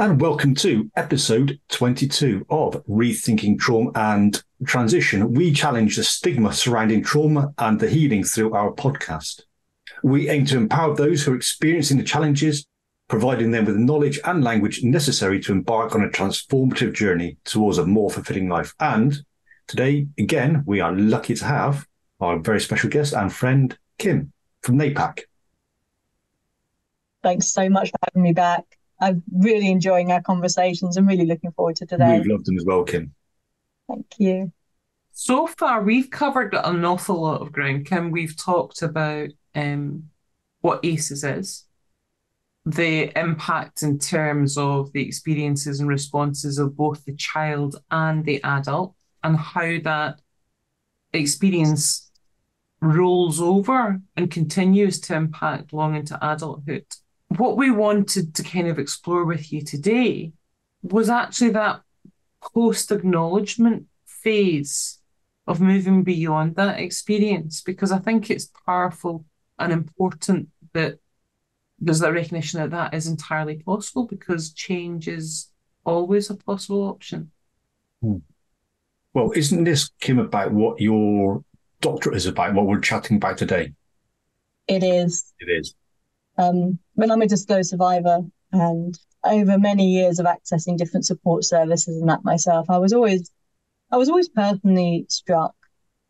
and welcome to episode 22 of Rethinking Trauma and Transition. We challenge the stigma surrounding trauma and the healing through our podcast. We aim to empower those who are experiencing the challenges, providing them with the knowledge and language necessary to embark on a transformative journey towards a more fulfilling life. And today, again, we are lucky to have our very special guest and friend, Kim from NAPAC. Thanks so much for having me back. I'm really enjoying our conversations. I'm really looking forward to today. We've loved them as well, Kim. Thank you. So far, we've covered an awful lot of ground, Kim. We've talked about um, what ACEs is, the impact in terms of the experiences and responses of both the child and the adult, and how that experience rolls over and continues to impact long into adulthood what we wanted to kind of explore with you today was actually that post acknowledgement phase of moving beyond that experience because I think it's powerful and important that there's that recognition that that is entirely possible because change is always a possible option. Hmm. Well, isn't this, Kim, about what your doctorate is about, what we're chatting about today? It is. It is. Um, I'm a disclosed survivor and over many years of accessing different support services and that myself, I was always, I was always personally struck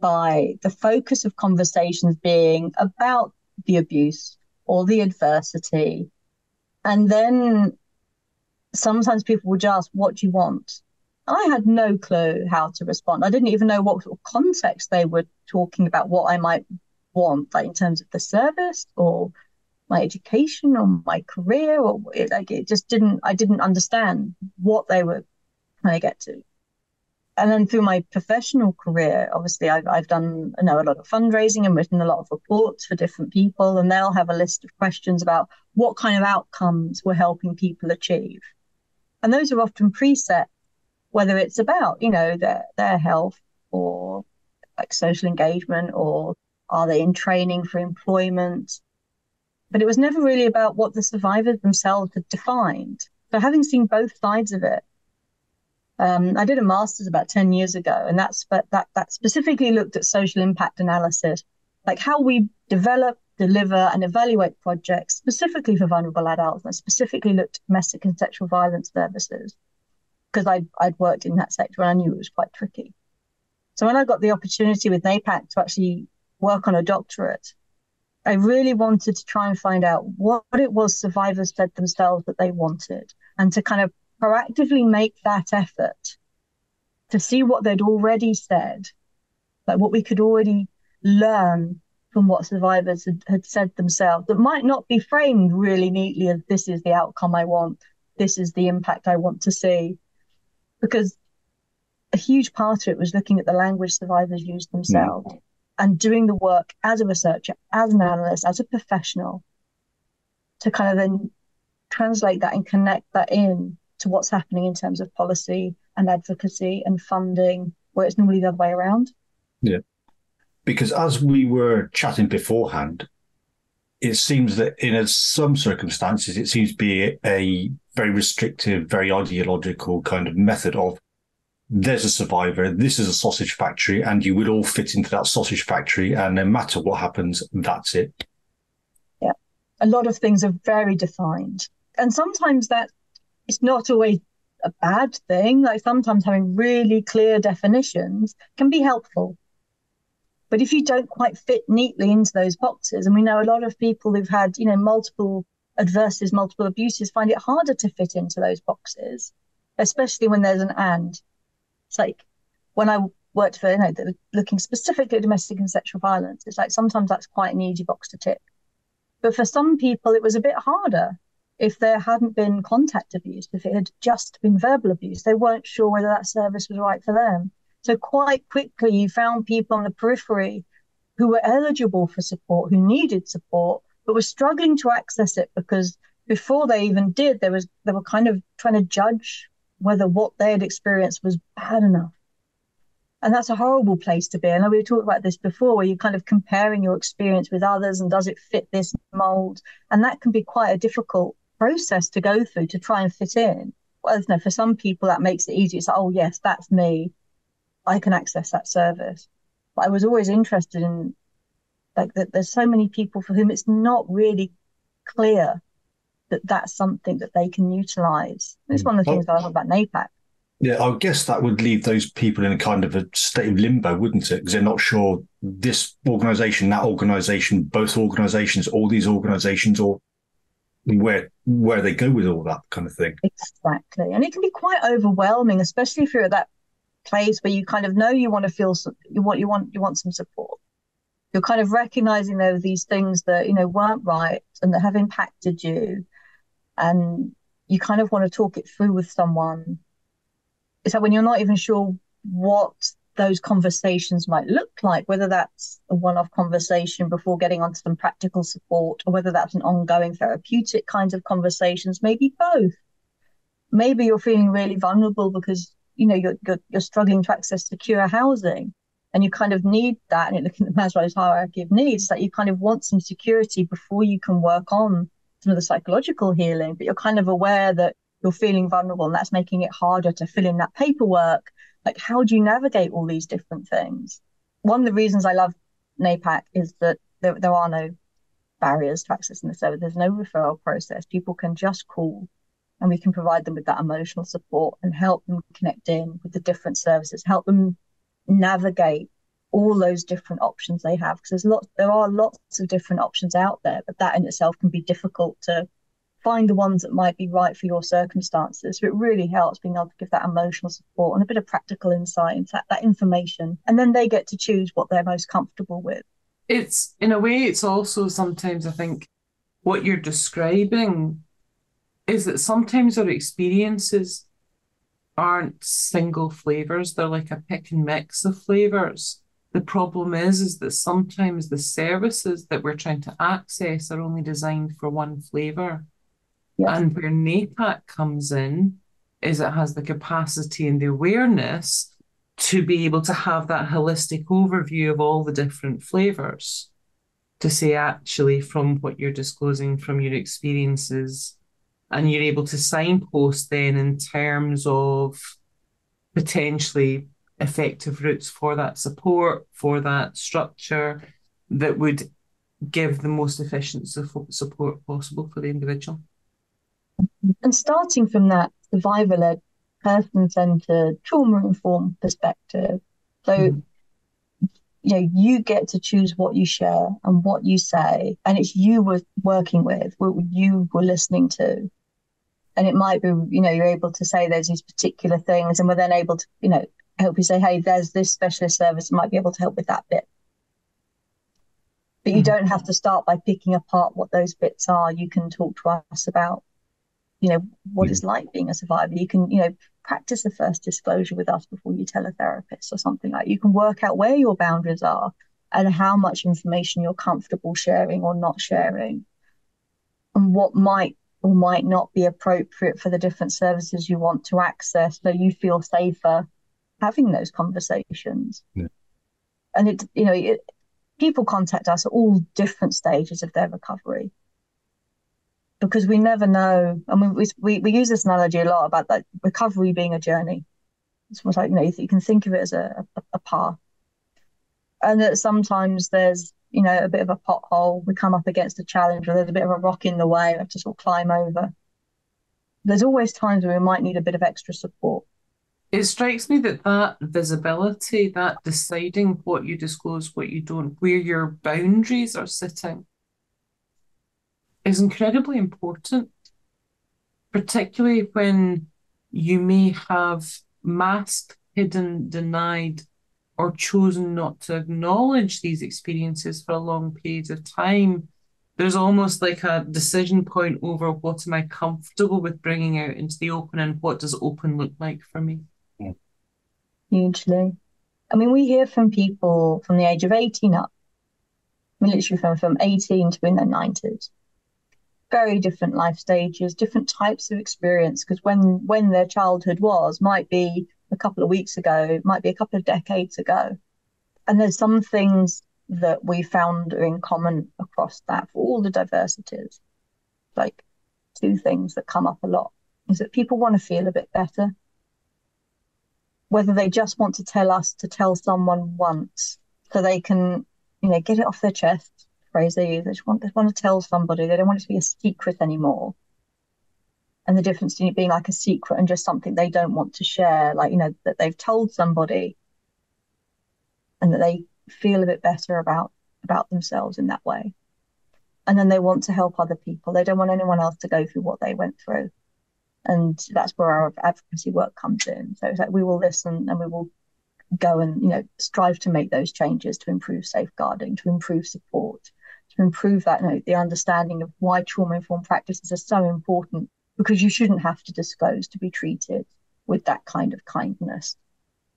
by the focus of conversations being about the abuse or the adversity. And then sometimes people would ask, What do you want? I had no clue how to respond. I didn't even know what sort of context they were talking about, what I might want, like in terms of the service or my education or my career or it, like it just didn't i didn't understand what they were trying to get to. And then through my professional career obviously i've, I've done I know a lot of fundraising and written a lot of reports for different people and they'll have a list of questions about what kind of outcomes we're helping people achieve. And those are often preset whether it's about you know their their health or like social engagement or are they in training for employment but it was never really about what the survivors themselves had defined. So having seen both sides of it, um, I did a master's about 10 years ago, and that's that, that specifically looked at social impact analysis, like how we develop, deliver, and evaluate projects specifically for vulnerable adults. And I specifically looked at domestic and sexual violence services because I'd, I'd worked in that sector and I knew it was quite tricky. So when I got the opportunity with NAPAC to actually work on a doctorate, I really wanted to try and find out what it was survivors said themselves that they wanted and to kind of proactively make that effort to see what they'd already said, like what we could already learn from what survivors had, had said themselves that might not be framed really neatly as this is the outcome I want, this is the impact I want to see. Because a huge part of it was looking at the language survivors used themselves. Mm and doing the work as a researcher, as an analyst, as a professional to kind of then translate that and connect that in to what's happening in terms of policy and advocacy and funding, where it's normally the other way around. Yeah. Because as we were chatting beforehand, it seems that in some circumstances, it seems to be a very restrictive, very ideological kind of method of there's a survivor, this is a sausage factory, and you would all fit into that sausage factory. And no matter what happens, that's it. Yeah. A lot of things are very defined. And sometimes that it's not always a bad thing. Like sometimes having really clear definitions can be helpful. But if you don't quite fit neatly into those boxes, and we know a lot of people who've had, you know, multiple adversities, multiple abuses find it harder to fit into those boxes, especially when there's an and. It's like when I worked for, you know, looking specifically at domestic and sexual violence, it's like sometimes that's quite an easy box to tick. But for some people, it was a bit harder. If there hadn't been contact abuse, if it had just been verbal abuse, they weren't sure whether that service was right for them. So quite quickly, you found people on the periphery who were eligible for support, who needed support, but were struggling to access it because before they even did, there was they were kind of trying to judge whether what they had experienced was bad enough. And that's a horrible place to be. I know we talked about this before, where you're kind of comparing your experience with others and does it fit this mold? And that can be quite a difficult process to go through to try and fit in. well, no, for some people that makes it easier. It's like, oh yes, that's me. I can access that service. But I was always interested in like that. There's so many people for whom it's not really clear that that's something that they can utilize. It's hmm. one of the things oh. I love about NAPAC. Yeah, I guess that would leave those people in a kind of a state of limbo, wouldn't it? Because they're not sure this organization, that organization, both organizations, all these organizations, or where where they go with all that kind of thing. Exactly, and it can be quite overwhelming, especially if you're at that place where you kind of know you want to feel some, you want you want you want some support. You're kind of recognizing there are these things that you know weren't right and that have impacted you, and you kind of want to talk it through with someone that when you're not even sure what those conversations might look like, whether that's a one off conversation before getting onto some practical support, or whether that's an ongoing therapeutic kind of conversations, maybe both. Maybe you're feeling really vulnerable because you know you're, you're, you're struggling to access secure housing and you kind of need that. And you're looking at Maslow's hierarchy of needs, that you kind of want some security before you can work on some of the psychological healing, but you're kind of aware that you're feeling vulnerable and that's making it harder to fill in that paperwork. Like, how do you navigate all these different things? One of the reasons I love NAPAC is that there, there are no barriers to accessing the service. There's no referral process. People can just call and we can provide them with that emotional support and help them connect in with the different services, help them navigate all those different options they have because there's lots there are lots of different options out there but that in itself can be difficult to find the ones that might be right for your circumstances. So it really helps being able to give that emotional support and a bit of practical insight into that, that information. And then they get to choose what they're most comfortable with. It's in a way, it's also sometimes I think what you're describing is that sometimes our experiences aren't single flavors, they're like a pick and mix of flavors. The problem is, is that sometimes the services that we're trying to access are only designed for one flavor. And where NAPAC comes in is it has the capacity and the awareness to be able to have that holistic overview of all the different flavors to say actually from what you're disclosing from your experiences and you're able to signpost then in terms of potentially effective routes for that support for that structure that would give the most efficient support possible for the individual and starting from that survivor led, person centered, trauma informed perspective. So, mm. you know, you get to choose what you share and what you say, and it's you we're working with, what you were listening to. And it might be, you know, you're able to say there's these particular things, and we're then able to, you know, help you say, hey, there's this specialist service that might be able to help with that bit. But you mm. don't have to start by picking apart what those bits are. You can talk to us about you know what it's like being a survivor you can you know practice a first disclosure with us before you tell a therapist or something like you can work out where your boundaries are and how much information you're comfortable sharing or not sharing and what might or might not be appropriate for the different services you want to access so you feel safer having those conversations yeah. and it you know it, people contact us at all different stages of their recovery because we never know. I mean, we, we, we use this analogy a lot about that recovery being a journey. It's almost like, you know, you can think of it as a, a, a path. And that sometimes there's, you know, a bit of a pothole. We come up against a challenge or there's a bit of a rock in the way. We have to sort of climb over. There's always times where we might need a bit of extra support. It strikes me that that visibility, that deciding what you disclose, what you don't, where your boundaries are sitting, is incredibly important, particularly when you may have masked, hidden, denied, or chosen not to acknowledge these experiences for a long period of time. There's almost like a decision point over what am I comfortable with bringing out into the open and what does open look like for me. Hugely. I mean, we hear from people from the age of 18 up, literally from, from 18 to in their 90s, very different life stages, different types of experience. Because when when their childhood was might be a couple of weeks ago, might be a couple of decades ago, and there's some things that we found are in common across that for all the diversities. Like two things that come up a lot. is that people want to feel a bit better. Whether they just want to tell us to tell someone once so they can, you know, get it off their chest, phrase they use. They just want, they want to tell somebody. They don't want it to be a secret anymore. And the difference between it being like a secret and just something they don't want to share, like, you know, that they've told somebody and that they feel a bit better about about themselves in that way. And then they want to help other people. They don't want anyone else to go through what they went through. And that's where our advocacy work comes in. So it's like we will listen and we will go and, you know, strive to make those changes to improve safeguarding, to improve support, to improve that, you know, the understanding of why trauma informed practices are so important because you shouldn't have to disclose to be treated with that kind of kindness.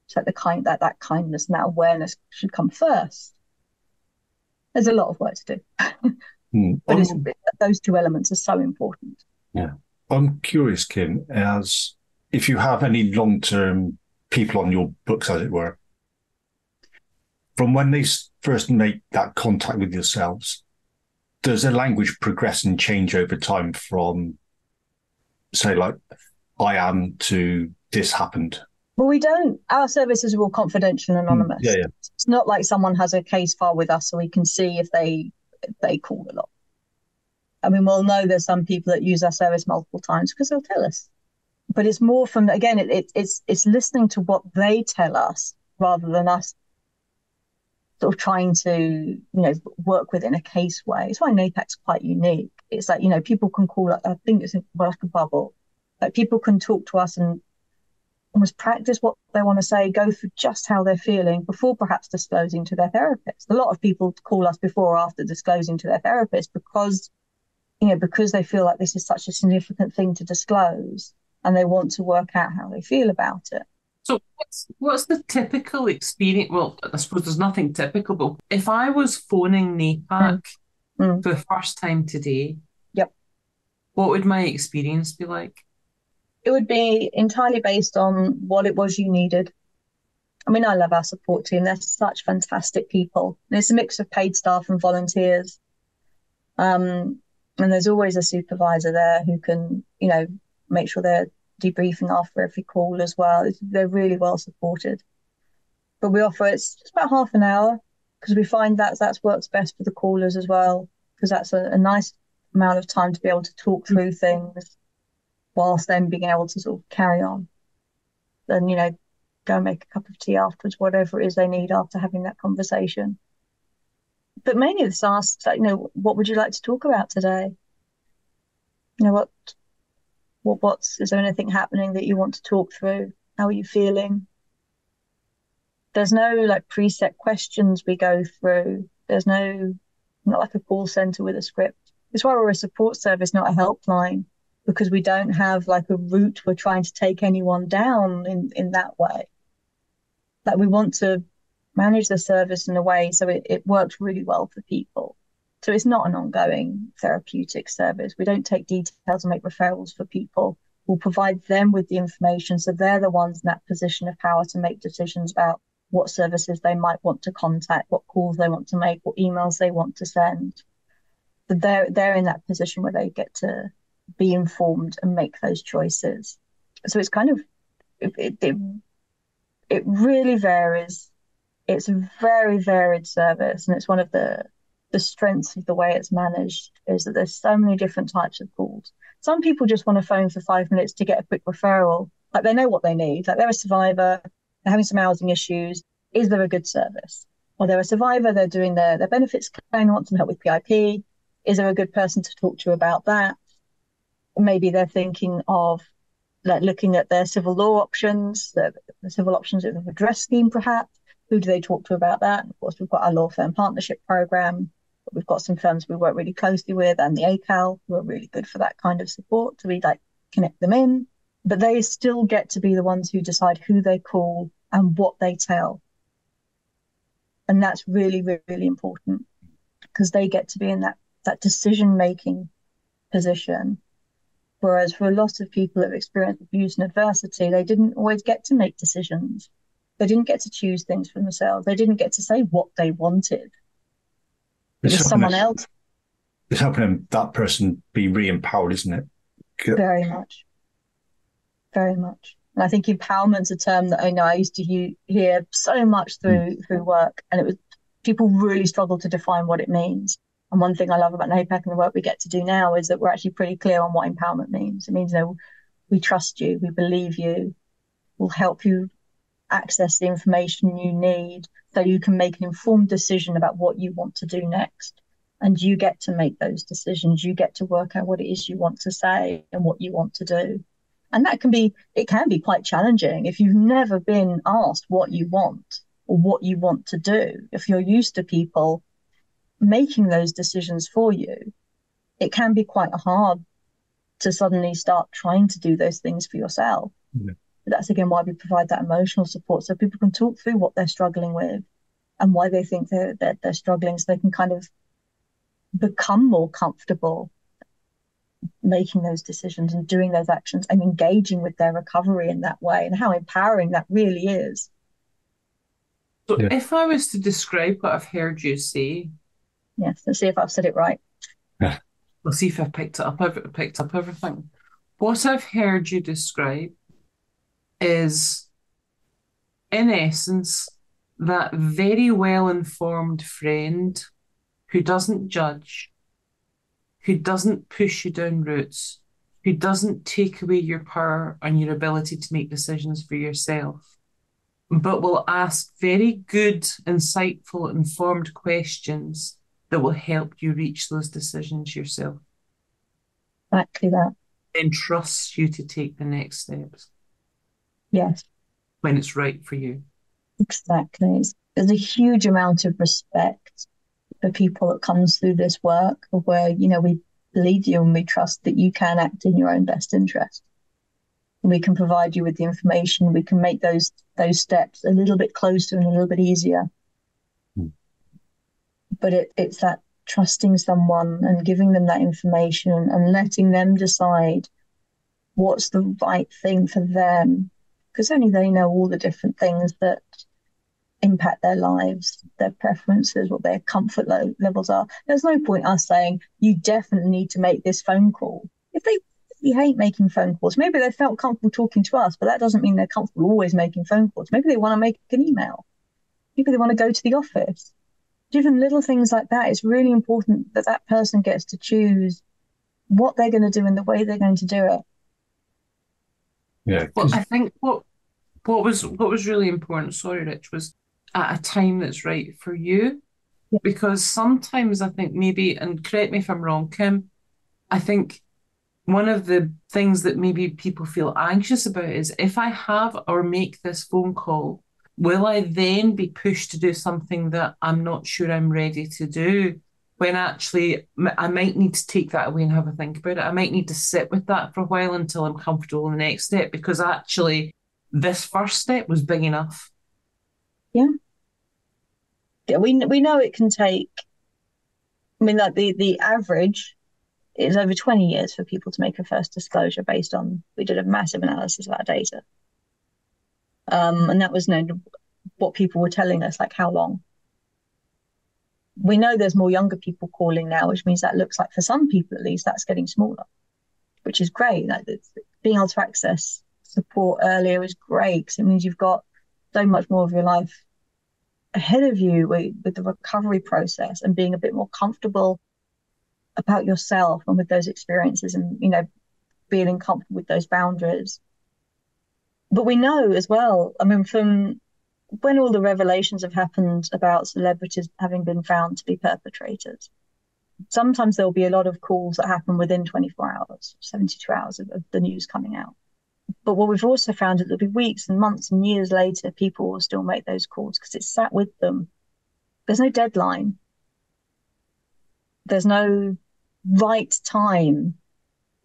So the kind that that kindness and that awareness should come first. There's a lot of work to do, Mm. but it's, those two elements are so important. I'm curious, Kim, as if you have any long term people on your books, as it were, from when they first make that contact with yourselves, does their language progress and change over time from, say, like, I am to this happened? Well, we don't. Our services are all confidential and anonymous. Hmm. Yeah, yeah. It's not like someone has a case file with us, so we can see if they if they call a lot. I mean, we'll know there's some people that use our service multiple times because they'll tell us. But it's more from again, it, it, it's it's listening to what they tell us rather than us sort of trying to you know work within a case way. It's why NAPAC's quite unique. It's like you know people can call. I think it's like a bubble. Like people can talk to us and almost practice what they want to say, go through just how they're feeling before perhaps disclosing to their therapist. A lot of people call us before or after disclosing to their therapist because, you know, because they feel like this is such a significant thing to disclose and they want to work out how they feel about it. So what's what's the typical experience? Well, I suppose there's nothing typical, but if I was phoning NAPAC Mm. for the first time today, Yep. what would my experience be like? It would be entirely based on what it was you needed. I mean, I love our support team. They're such fantastic people. And it's a mix of paid staff and volunteers. Um, and there's always a supervisor there who can, you know, make sure they're debriefing after every call as well. It's, they're really well supported. But we offer it's just about half an hour because we find that that's works best for the callers as well because that's a, a nice amount of time to be able to talk mm. through things whilst then being able to sort of carry on. Then, you know, go and make a cup of tea afterwards, whatever it is they need after having that conversation. But mainly this asks, like, you know, what would you like to talk about today? You know, what, what, what's, is there anything happening that you want to talk through? How are you feeling? There's no like preset questions we go through. There's no, not like a call center with a script. It's why we're a support service, not a helpline because we don't have like a route we're trying to take anyone down in, in that way. Like we want to manage the service in a way so it, it works really well for people. So it's not an ongoing therapeutic service. We don't take details and make referrals for people. We'll provide them with the information so they're the ones in that position of power to make decisions about what services they might want to contact, what calls they want to make, what emails they want to send. They're they're in that position where they get to be informed and make those choices. So it's kind of it, it, it really varies. It's a very varied service, and it's one of the the strengths of the way it's managed is that there's so many different types of calls. Some people just want to phone for five minutes to get a quick referral, like they know what they need, like they're a survivor, they're having some housing issues. Is there a good service? Or they're a survivor, they're doing their their benefits claim, want some help with PIP. Is there a good person to talk to about that? maybe they're thinking of like looking at their civil law options, the, the civil options of a redress scheme, perhaps. Who do they talk to about that? Of course, we've got our law firm partnership program. We've got some firms we work really closely with, and the ACAL, who are really good for that kind of support to be like connect them in. But they still get to be the ones who decide who they call and what they tell. And that's really, really, really important because they get to be in that that decision making position Whereas for a lot of people who've experienced abuse and adversity, they didn't always get to make decisions. They didn't get to choose things for themselves. They didn't get to say what they wanted. It was someone us- else, It's helping that person be re empowered, isn't it? very much. Very much. And I think empowerment's a term that I know I used to hear so much through mm. through work, and it was people really struggle to define what it means. And one thing I love about NAPAC and the work we get to do now is that we're actually pretty clear on what empowerment means. It means you know, we trust you, we believe you, we'll help you access the information you need so you can make an informed decision about what you want to do next. And you get to make those decisions. You get to work out what it is you want to say and what you want to do. And that can be, it can be quite challenging if you've never been asked what you want or what you want to do. If you're used to people making those decisions for you, it can be quite hard to suddenly start trying to do those things for yourself. Yeah. That's again why we provide that emotional support so people can talk through what they're struggling with and why they think they're, they're, they're struggling so they can kind of become more comfortable making those decisions and doing those actions and engaging with their recovery in that way and how empowering that really is. So, yeah. if I was to describe what I've heard you say, yes, let's see if I've said it right. Yeah. We'll see if I've picked it up. I've picked up everything. What I've heard you describe is, in essence, that very well informed friend who doesn't judge, who doesn't push you down routes, who doesn't take away your power and your ability to make decisions for yourself, but will ask very good, insightful, informed questions that will help you reach those decisions yourself. Exactly that. And trusts you to take the next steps. Yes. When it's right for you. Exactly. There's a huge amount of respect for people that comes through this work where, you know, we believe you and we trust that you can act in your own best interest. We can provide you with the information. We can make those those steps a little bit closer and a little bit easier. Hmm. But it, it's that trusting someone and giving them that information and letting them decide what's the right thing for them because only they know all the different things that impact their lives, their preferences, what their comfort lo- levels are. There's no point us saying you definitely need to make this phone call. If they hate making phone calls, maybe they felt comfortable talking to us, but that doesn't mean they're comfortable always making phone calls. Maybe they want to make an email. Maybe they want to go to the office. Even little things like that, it's really important that that person gets to choose what they're going to do and the way they're going to do it. Yeah. Well, I think what what was what was really important, sorry, Rich, was at a time that's right for you. Yeah. Because sometimes I think maybe, and correct me if I'm wrong, Kim, I think one of the things that maybe people feel anxious about is if I have or make this phone call, will I then be pushed to do something that I'm not sure I'm ready to do? When actually, I might need to take that away and have a think about it. I might need to sit with that for a while until I'm comfortable in the next step because actually, this first step was big enough. Yeah. We we know it can take. I mean, like the the average is over twenty years for people to make a first disclosure based on. We did a massive analysis of our data, um, and that was known what people were telling us, like how long. We know there's more younger people calling now, which means that looks like for some people at least that's getting smaller, which is great. Like being able to access support earlier is great because it means you've got so much more of your life ahead of you with, with the recovery process and being a bit more comfortable about yourself and with those experiences and you know feeling comfortable with those boundaries but we know as well i mean from when all the revelations have happened about celebrities having been found to be perpetrators sometimes there'll be a lot of calls that happen within 24 hours 72 hours of, of the news coming out but what we've also found is there'll be weeks and months and years later, people will still make those calls because it's sat with them. There's no deadline. There's no right time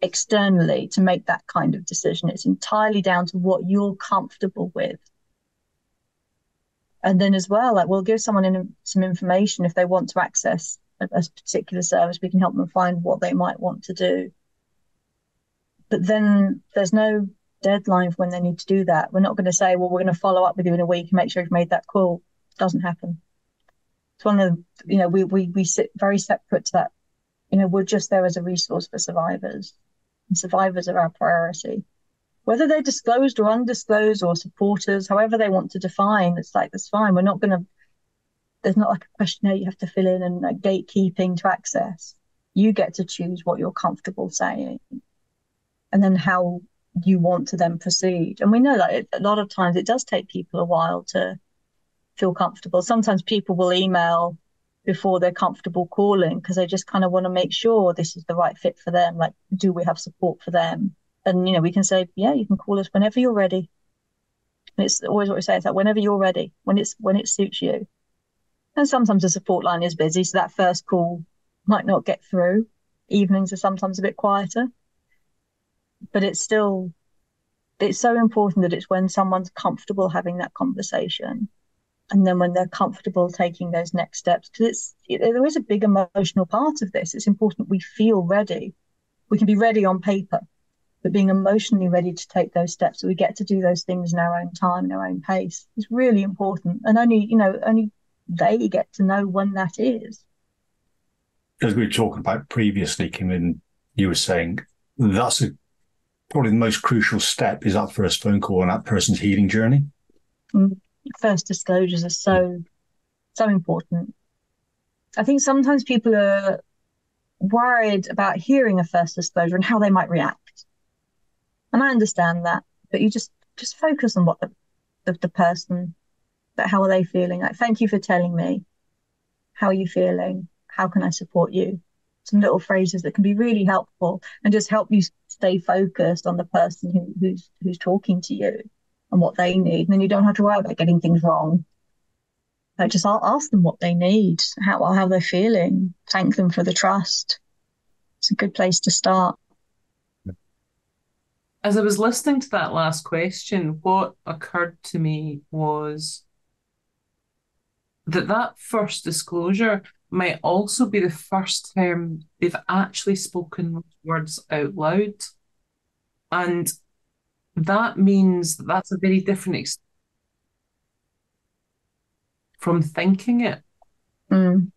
externally to make that kind of decision. It's entirely down to what you're comfortable with. And then as well, like we'll give someone in, some information if they want to access a, a particular service, we can help them find what they might want to do. But then there's no deadline for when they need to do that. We're not going to say, well, we're going to follow up with you in a week and make sure you've made that call. It doesn't happen. It's one of the, you know, we, we, we sit very separate to that. You know, we're just there as a resource for survivors. And survivors are our priority. Whether they're disclosed or undisclosed or supporters, however they want to define, it's like that's fine. We're not going to. There's not like a questionnaire you have to fill in and like gatekeeping to access. You get to choose what you're comfortable saying, and then how you want to then proceed. And we know that it, a lot of times it does take people a while to feel comfortable. Sometimes people will email before they're comfortable calling because they just kind of want to make sure this is the right fit for them. Like, do we have support for them? And you know, we can say, yeah, you can call us whenever you're ready. And it's always what we say is that whenever you're ready, when it's when it suits you. And sometimes the support line is busy, so that first call might not get through. Evenings are sometimes a bit quieter. But it's still it's so important that it's when someone's comfortable having that conversation and then when they're comfortable taking those next steps because it's it, there is a big emotional part of this it's important we feel ready we can be ready on paper but being emotionally ready to take those steps so we get to do those things in our own time in our own pace is really important and only you know only they get to know when that is as we were talking about previously kim and you were saying that's a, probably the most crucial step is that first phone call and that person's healing journey mm first disclosures are so so important. I think sometimes people are worried about hearing a first disclosure and how they might react. And I understand that, but you just just focus on what the the, the person but how are they feeling? Like, thank you for telling me. How are you feeling? How can I support you? Some little phrases that can be really helpful and just help you stay focused on the person who, who's who's talking to you and what they need. And then you don't have to worry about getting things wrong. Like just ask them what they need, how how they're feeling, thank them for the trust. It's a good place to start. As I was listening to that last question, what occurred to me was that that first disclosure might also be the first time they've actually spoken words out loud. And that means that that's a very different experience from thinking it. Mm.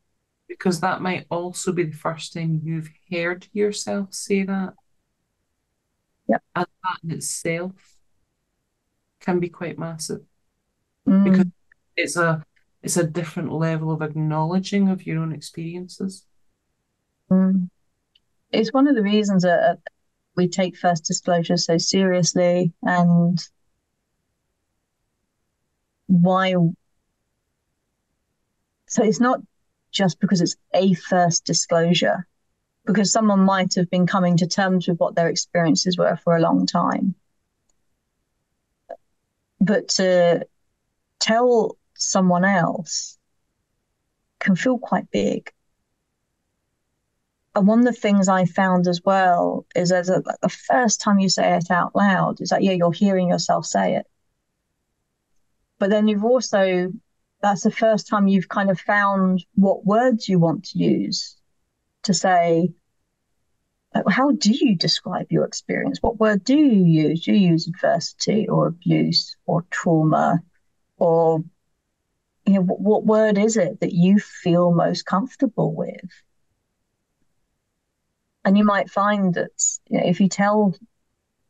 Because that might also be the first time you've heard yourself say that. Yep. And that in itself can be quite massive. Mm. Because it's a it's a different level of acknowledging of your own experiences. Mm. It's one of the reasons that we take first disclosure so seriously and why so it's not just because it's a first disclosure because someone might have been coming to terms with what their experiences were for a long time. But to tell someone else can feel quite big. And one of the things I found as well is as a, the first time you say it out loud, is like, yeah, you're hearing yourself say it. But then you've also, that's the first time you've kind of found what words you want to use to say, how do you describe your experience? What word do you use? Do you use adversity or abuse or trauma or, you know, what, word is it that you feel most comfortable with? And you might find that you know, if you tell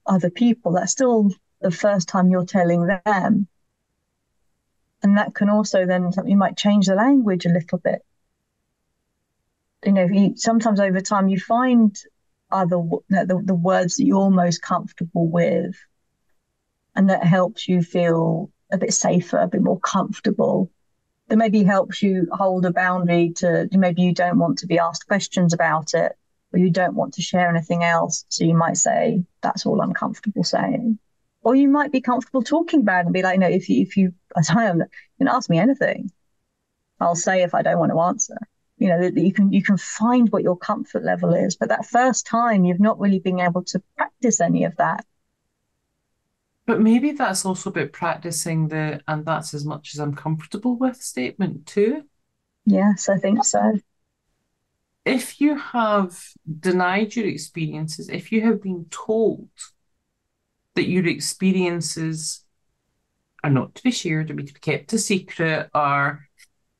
other people, that's still the first time you're telling them. And that can also then, you might change the language a little bit. You know, you, sometimes over time you find other the, the words that you're most comfortable with, and that helps you feel a bit safer, a bit more comfortable. That maybe helps you hold a boundary to maybe you don't want to be asked questions about it, or you don't want to share anything else. So you might say, that's all I'm comfortable saying. Or you might be comfortable talking about it and be like, no, if you, if you, as I am, you can ask me anything. I'll say if I don't want to answer. You know, that you can, you can find what your comfort level is. But that first time, you've not really been able to practice any of that. But maybe that's also about practicing the, and that's as much as I'm comfortable with statement too. Yes, I think so if you have denied your experiences, if you have been told that your experiences are not to be shared or be kept a secret or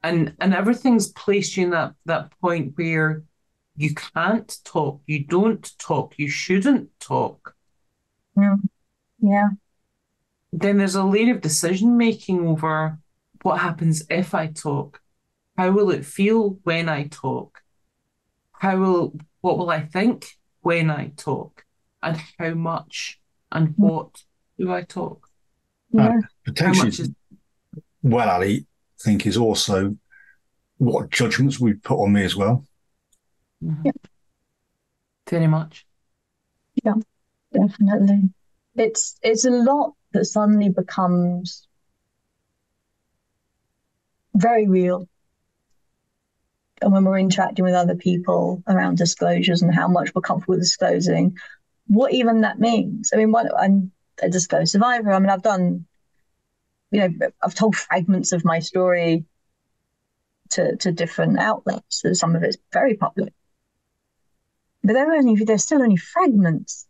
and and everything's placed you in that that point where you can't talk, you don't talk, you shouldn't talk. Yeah. Yeah. Then there's a layer of decision making over what happens if I talk. How will it feel when I talk? How will what will I think when I talk? And how much and Mm. what do I talk? Yeah. And How potentially, is well, Ali, I think is also what judgments we put on me as well. Mhm. very much. Yeah, definitely. It's it's a lot that suddenly becomes very real. And when we're interacting with other people around disclosures and how much we're comfortable disclosing, what even that means. I mean, what I'm a disclosed survivor. I mean, I've done, you know, I've told fragments of my story to to different outlets. So some of it's very public. But they're only there's still only fragments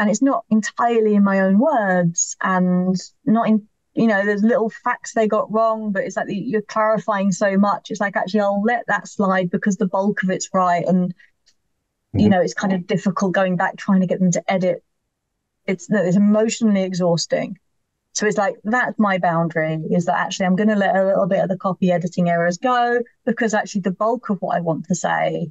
and it's not entirely in my own words and not in you know there's little facts they got wrong but it's like you're clarifying so much it's like actually i'll let that slide because the bulk of it's right and you Mhm. know it's kind of difficult going back trying to get them to edit it's it's emotionally exhausting so it's like that's my boundary is that actually i'm going to let a little bit of the copy editing errors go because actually the bulk of what i want to say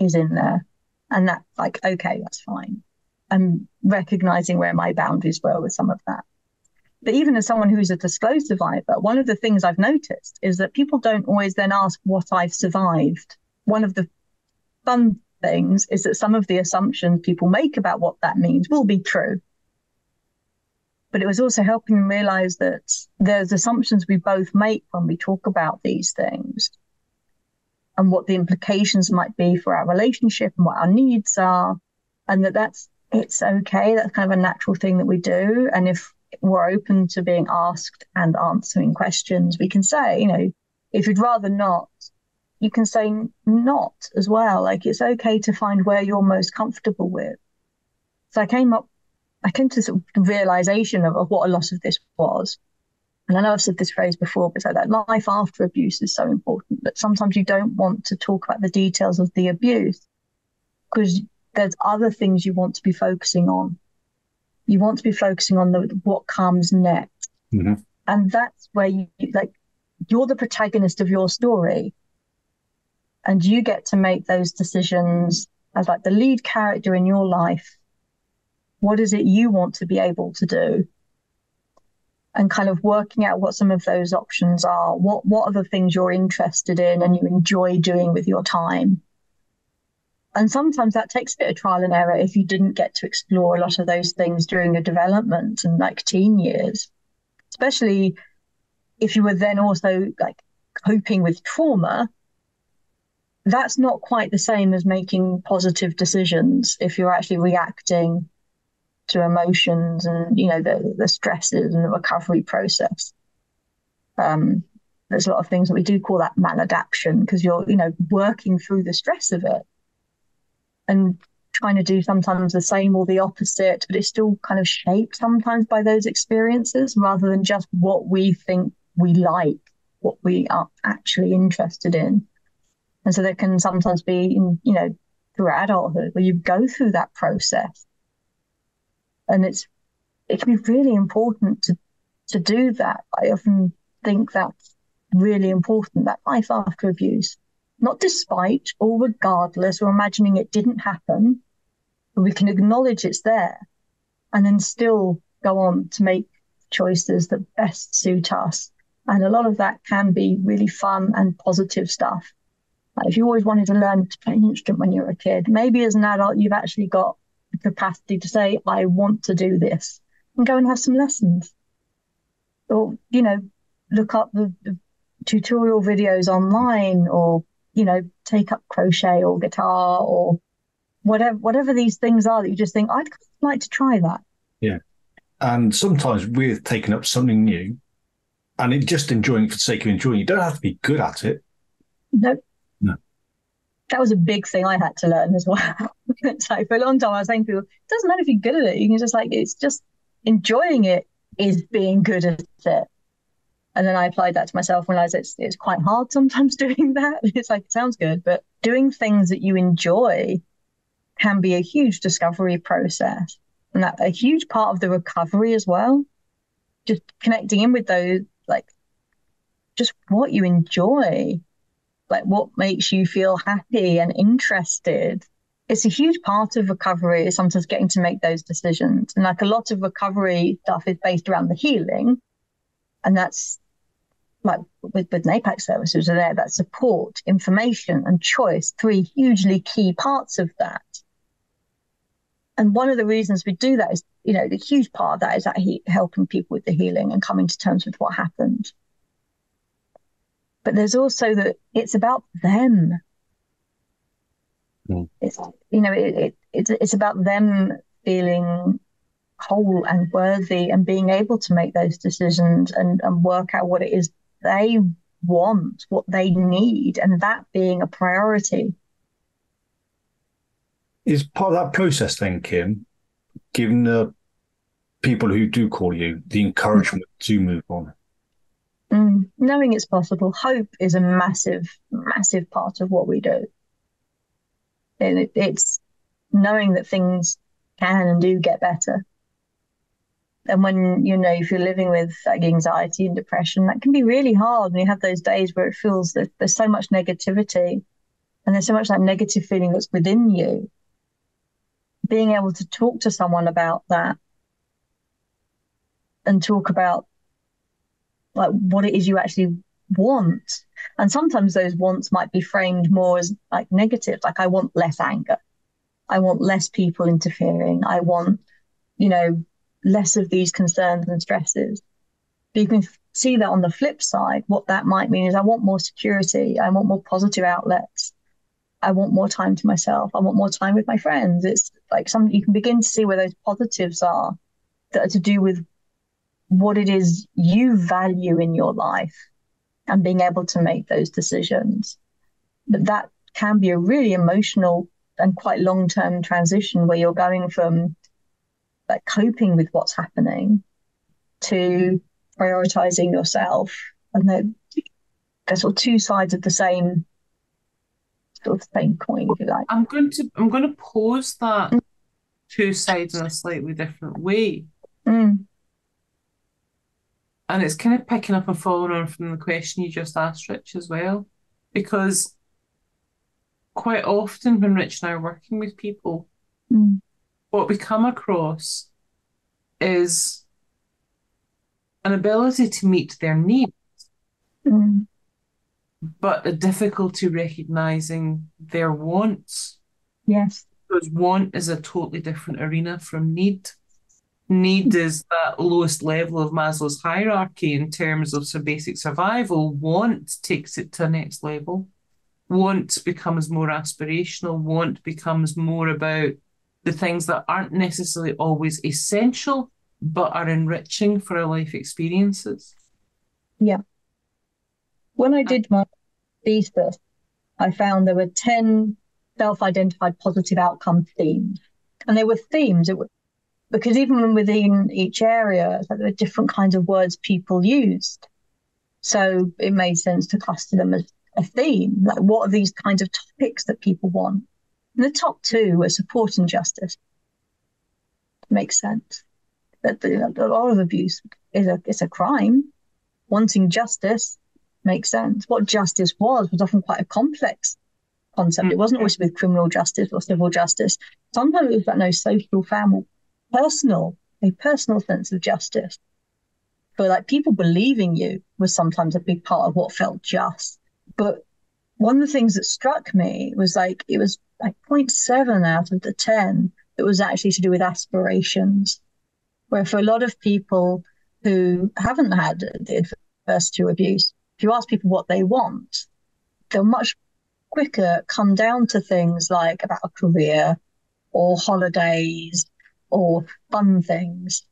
is in there and that's like okay that's fine and recognizing where my boundaries were with some of that. But even as someone who's a disclosed survivor, one of the things I've noticed is that people don't always then ask what I've survived. One of the fun things is that some of the assumptions people make about what that means will be true. But it was also helping them realize that there's assumptions we both make when we talk about these things and what the implications might be for our relationship and what our needs are. And that that's it's okay. That's kind of a natural thing that we do. And if we're open to being asked and answering questions, we can say, you know, if you'd rather not, you can say not as well. Like it's okay to find where you're most comfortable with. So I came up, I came to sort of realization of, of what a lot of this was. And I know I've said this phrase before, but it's like that life after abuse is so important that sometimes you don't want to talk about the details of the abuse because there's other things you want to be focusing on. You want to be focusing on the what comes next. Mhm. And that's where you like you're the protagonist of your story. And you get to make those decisions as like the lead character in your life. What is it you want to be able to do? And kind of working out what some of those options are. What what are the things you're interested in and you enjoy doing with your time? And sometimes that takes a bit of trial and error if you didn't get to explore a lot of those things during your development and like teen years, especially if you were then also like coping with trauma. That's not quite the same as making positive decisions if you're actually reacting to emotions and you know the the stresses and the recovery process. Um, there's a lot of things that we do call that maladaptation because you're you know working through the stress of it and trying to do sometimes the same or the opposite, but it's still kind of shaped sometimes by those experiences rather than just what we think we like, what we are actually interested in. And so there can sometimes be, in, you know, through adulthood where you go through that process. And it's it can be really important to to do that. I often think that's really important, that life after abuse not despite or regardless or imagining it didn't happen, but we can acknowledge it's there and then still go on to make choices that best suit us. And a lot of that can be really fun and positive stuff. Like if you always wanted to learn to play an instrument when you were a kid, maybe as an adult, you've actually got the capacity to say, I want to do this and go and have some lessons. Or, you know, look up the, the tutorial videos online or you know, take up crochet or guitar or whatever whatever these things are that you just think I'd like to try that. Yeah. And sometimes we're taking up something new and it just enjoying for the sake of enjoying. You don't have to be good at it. No. That was a big thing I had to learn as well. like for a long time I was saying to people, it doesn't matter if you're good at it. You can just like it's just enjoying it is being good at it. And then I applied that to myself and realized it's it's quite hard sometimes doing that. It's like it sounds good, but doing things that you enjoy can be a huge discovery process. And that a huge part of the recovery as well, just connecting in with those, like just what you enjoy, like what makes you feel happy and interested. It's a huge part of recovery is sometimes getting to make those decisions. And like a lot of recovery stuff is based around the healing. And that's like with, with NAPAC services are there, that support, information, and choice, three hugely key parts of that. And one of the reasons we do that is, you know, the huge part of that is that he, helping people with the healing and coming to terms with what happened. But there's also that it's about them. Mm. It's you know, it, it, it's it's about them feeling whole and worthy and being able to make those decisions and, and work out what it is they want, what they need, and that being a priority. Is part of that process then, Kim, giving the people who do call you the encouragement to move on? Mm. Knowing it's possible. Hope is a massive, massive part of what we do. And it, it's knowing that things can and do get better and when you know if you're living with like anxiety and depression that can be really hard and you have those days where it feels that there's so much negativity and there's so much that negative feeling that's within you being able to talk to someone about that and talk about like what it is you actually want. And sometimes those wants might be framed more as like negative like i want less anger. I want less people interfering. I want you know less of these concerns and stresses. But you can see that on the flip side, what that might mean is I want more security, I want more positive outlets, I want more time to myself, I want more time with my friends. It's like something you can begin to see where those positives are that are to do with what it is you value in your life and being able to make those decisions. But that can be a really emotional and quite long term transition where you're going from like coping with what's happening to prioritizing yourself and they're, they're sort of two sides of the same sort of same coin if you like i'm going to i'm going to pose that two sides in a slightly different way mm. And it's kind of picking up and following on from the question you just asked rich as well because quite often when rich and i are working with people mm what we come across is an ability to meet their needs, mm. but a difficulty recognizing their wants. Yes. Because want is a totally different arena from need. Need is that lowest level of Maslow's hierarchy in terms of some basic survival. Want takes it to a next level. Want becomes more aspirational. Want becomes more about the things that aren't necessarily always essential, but are enriching for our life experiences. Yeah. When I uh, did my thesis, I found there were 10 self identified positive outcome themes. And they were themes. It was, because even within each area, there were different kinds of words people used. So it made sense to cluster them as a theme. Like, what are these kinds of topics that people want? the top two were support and justice. Makes sense. That the, a lot of abuse is a is a crime. Wanting justice makes sense. What justice was was often quite a complex concept. Mm-hmm. It wasn't always with criminal justice or civil justice. Sometimes it was about no social, family, personal, a personal sense of justice. But like people believing you was sometimes a big part of what felt just. But one of the things that struck me was like it was like 0.7 out of the 10 that was actually to do with aspirations. Where for a lot of people who haven't had the adversity or abuse, if you ask people what they want, they'll much quicker come down to things like about a career or holidays or fun things.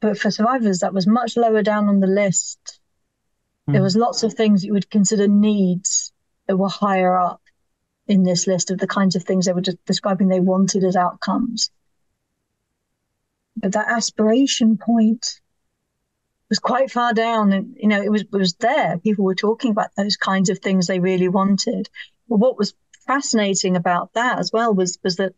But for survivors, that was much lower down on the list. Mm. There was lots of things you would consider needs that were higher up in this list of the kinds of things they were just describing they wanted as outcomes. But that aspiration point was quite far down and you know it was it was there people were talking about those kinds of things they really wanted but what was fascinating about that as well was was that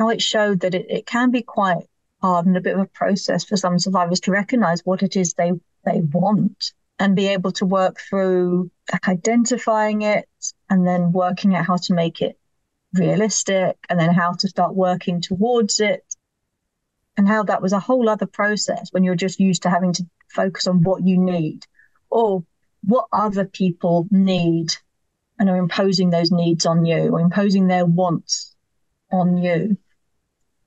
how it showed that it, it can be quite hard and a bit of a process for some survivors to recognize what it is they they want and be able to work through like identifying it and then working out how to make it realistic and then how to start working towards it. And how that was a whole other process when you're just used to having to focus on what you need or what other people need and are imposing those needs on you or imposing their wants on you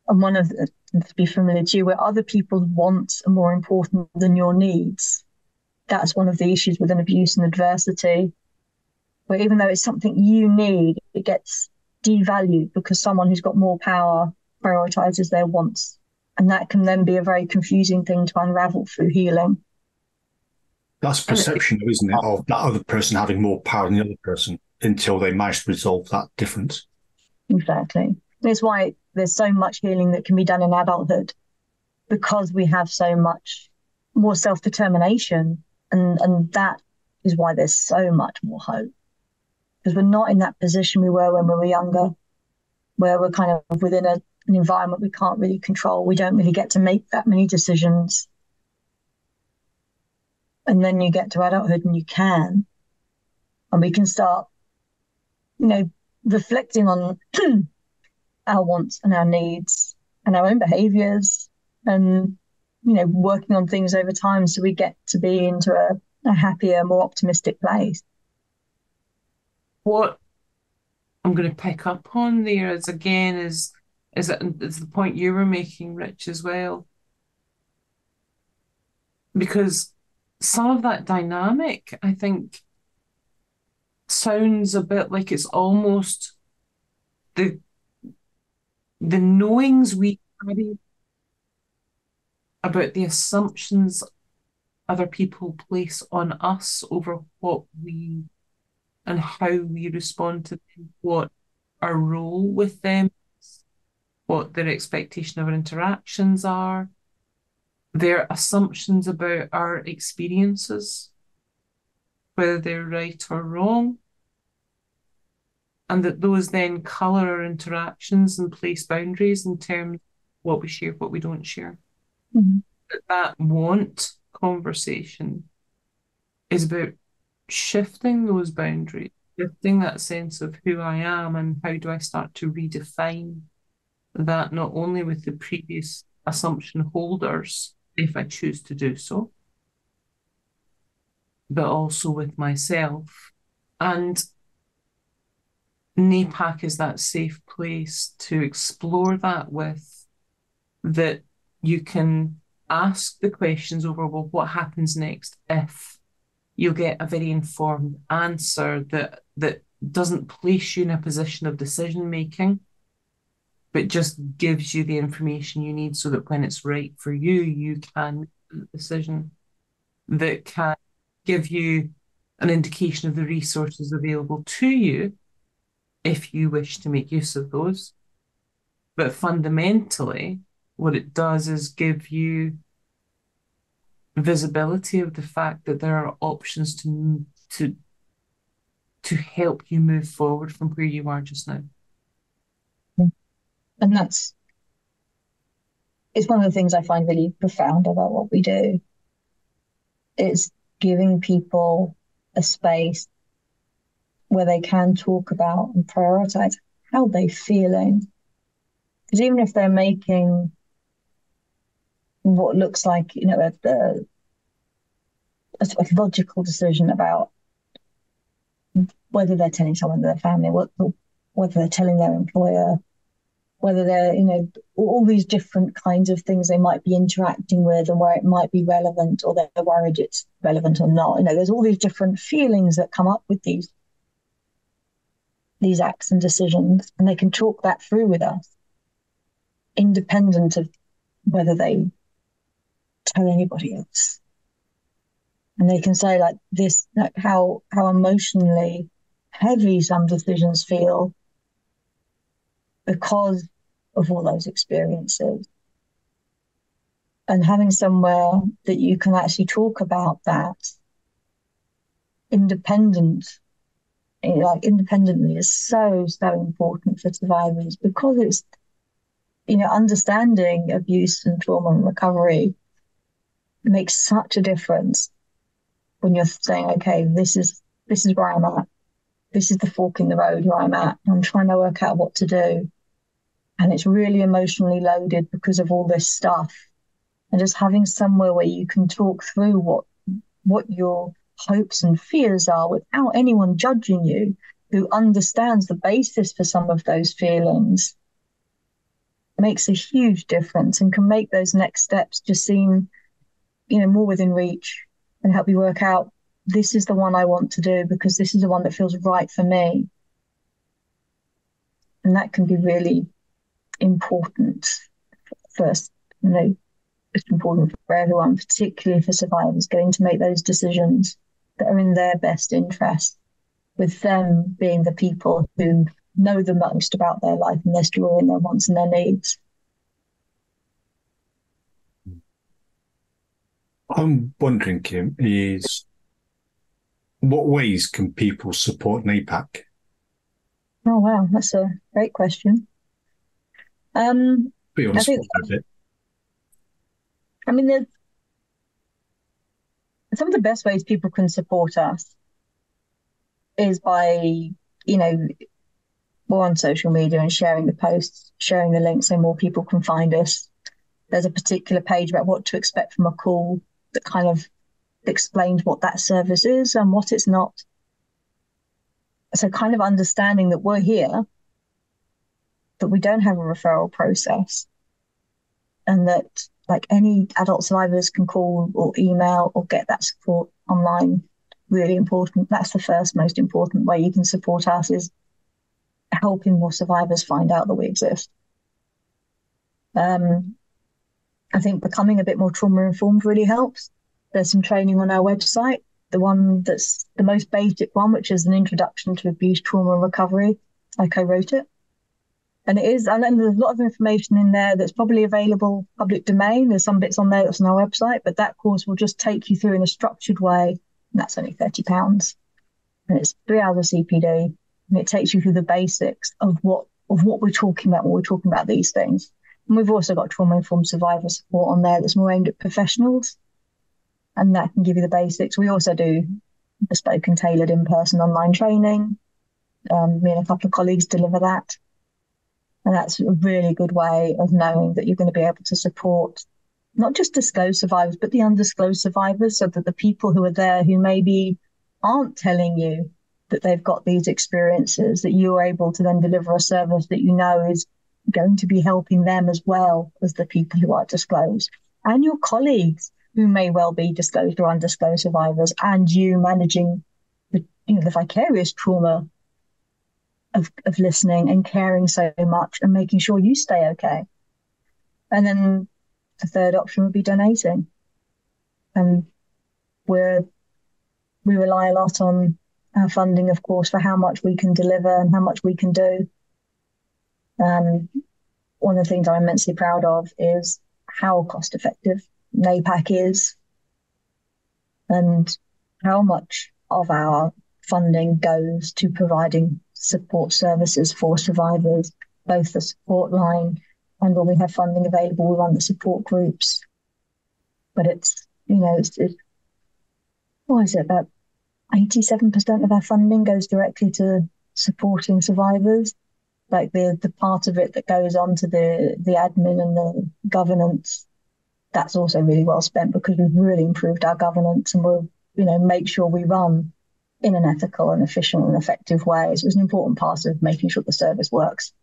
and one of the to be familiar to you where other people's wants are more important than your needs. That's one of the issues within abuse and adversity where even though it's something you need it gets devalued because someone who's got more power prioritizes their wants. And that can then be a very confusing thing to unravel through healing. That's perception isn't it of that other person having more power than the other person until they manage to resolve that difference. Exactly. That's why there's so much healing that can be done in adulthood because we have so much more self-determination and and that is why there's so much more hope. Because we're not in that position we were when we were younger where we're kind of within a, an environment we can't really control. We don't really get to make that many decisions. And then you get to adulthood and you can and we can start you know reflecting on our wants and our needs and our own behaviors and you know working on things over time so we get to be into a, a happier more optimistic place. What i'm going to pick up on there is again is is it is the point you were making rich as well. Because some of that dynamic i think sounds a bit like it's almost the the knowings we carry about the assumptions other people place on us over what we and how we respond to them, what our role with them is, what their expectation of our interactions are, their assumptions about our experiences, whether they're right or wrong, and that those then colour our interactions and place boundaries in terms of what we share, what we don't share. mm-hmm. That want conversation is about shifting those boundaries, shifting that sense of who I am and how do I start to redefine that not only with the previous assumption holders, if I choose to do so, but also with myself. And NAPAC is that safe place to explore that with, that you can ask the questions over, well, what happens next if you'll get a very informed answer that that doesn't place you in a position of decision making, but just gives you the information you need so that when it's right for you, you can make a decision that can give you an indication of the resources available to you if you wish to make use of those. But fundamentally, what it does is give you visibility of the fact that there are options to to to help you move forward from where you are just now. And that's it's one of the things I find really profound about what we do. It's giving people a space where they can talk about and prioritize how they're feeling. Because even if they're making what looks like, you know, a, a, a logical decision about whether they're telling someone in their family, whether they're telling their employer, whether they're, you know, all these different kinds of things they might be interacting with and where it might be relevant or they're worried it's relevant or not. You know, there's all these different feelings that come up with these these acts and decisions, and they can talk that through with us, independent of whether they tell anybody else. And they can say like this, like how how emotionally heavy some decisions feel because of all those experiences. And having somewhere that you can actually talk about that independent like independently is so so important for survivors because it's you know, understanding abuse and trauma and recovery makes such a difference when you're saying, okay, this is this is where I'm at. This is the fork in the road where I'm at. I'm trying to work out what to do. And it's really emotionally loaded because of all this stuff. And just having somewhere where you can talk through what what your hopes and fears are without anyone judging you, who understands the basis for some of those feelings makes a huge difference and can make those next steps just seem, you know, more within reach and help you work out this is the one I want to do because this is the one that feels right for me. And that can be really important first, you know, it's important for everyone, particularly for survivors, getting to make those decisions that are in their best interest, with them being the people who know the most about their life and their story and their wants and their needs. I'm wondering, Kim, is what ways can people support NAPAC? Oh wow, that's a great question. Um, Be honest I, think, I mean, there's some of the best ways people can support us is by, you know, more on social media and sharing the posts, sharing the links so more people can find us. There's a particular page about what to expect from a call that kind of explains what that service is and what it's not. So, kind of understanding that we're here, that we don't have a referral process, and that like any adult survivors can call or email or get that support online. Really important. That's the first most important way you can support us is helping more survivors find out that we exist. Um, I think becoming a bit more trauma informed really helps. There's some training on our website. The one that's the most basic one, which is an introduction to abuse, trauma, and recovery. I co-wrote it. And it is, and there's a lot of information in there that's probably available public domain. There's some bits on there that's on our website, but that course will just take you through in a structured way. And that's only £30. And it's three hours of CPD. And it takes you through the basics of what of what we're talking about when we're talking about these things. And we've also got trauma informed survivor support on there that's more aimed at professionals. And that can give you the basics. We also do bespoke and tailored in person online training. Um, me and a couple of colleagues deliver that. And that's a really good way of knowing that you're going to be able to support not just disclosed survivors, but the undisclosed survivors so that the people who are there who maybe aren't telling you that they've got these experiences, that you're able to then deliver a service that you know is going to be helping them as well as the people who are disclosed. And your colleagues who may well be disclosed or undisclosed survivors and you managing the, you know, the vicarious trauma of, of listening and caring so much and making sure you stay okay. And then the third option would be donating. And we're, we rely a lot on our funding, of course, for how much we can deliver and how much we can do. Um, one of the things I'm immensely proud of is how cost effective NAPAC is and how much of our funding goes to providing support services for survivors, both the support line and when we have funding available, we run the support groups. But it's, you know, it's, it's what is it, about 87% of our funding goes directly to supporting survivors. Like the, the part of it that goes on to the, the admin and the governance, that's also really well spent because we've really improved our governance and we'll, you know, make sure we run in an ethical and efficient and effective way. So it's an important part of making sure the service works.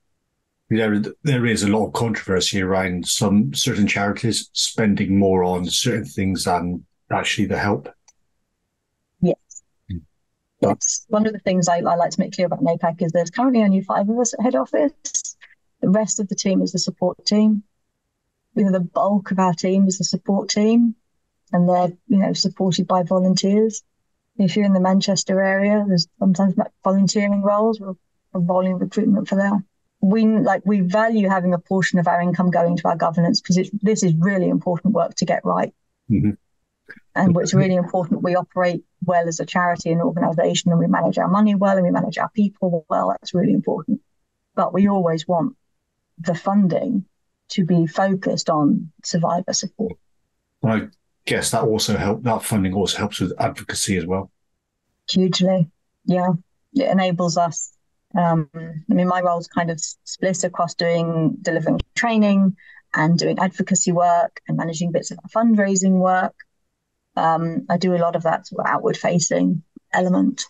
There, there is a lot of controversy around some certain charities spending more on certain things than actually the help. Yes. Mm. That's one of the things I, I like to make clear about NAPAC is there's currently only five of us at head office. The rest of the team is the support team. You know, the bulk of our team is the support team, and they're you know supported by volunteers if you're in the Manchester area, there's sometimes volunteering roles or, volume recruitment for that. We like we value having a portion of our income going to our governance because this is really important work to get right. Mm-hmm. And it's really important we operate well as a charity and organisation, and we manage our money well, and we manage our people well. That's really important. But we always want the funding to be focused on survivor support. I guess that also help that funding also helps with advocacy as well. Hugely, yeah. It enables us. Um, I mean, my role is kind of split across doing delivering training and doing advocacy work and managing bits of fundraising work. Um, I do a lot of that sort of outward facing element.